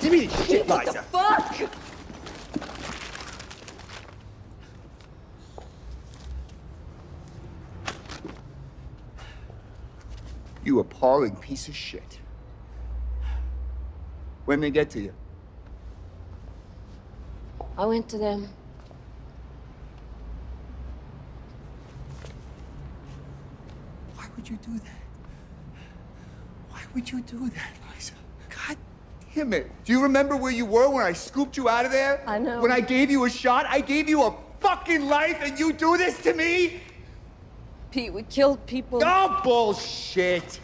Give me this shit, What the Liza. fuck? You appalling piece of shit. When they get to you? I went to them. Why would you do that? Why would you do that, Liza? God it. Do you remember where you were when I scooped you out of there? I know. When I gave you a shot? I gave you a fucking life and you do this to me? Pete, we killed people. Oh, bullshit.